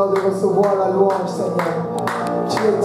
céu, Deus, eu vou de louange, Tu.